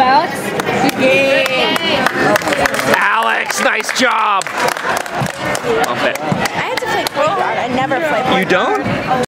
Alex. Alex, nice job! I have to play point guard. I never play point You don't?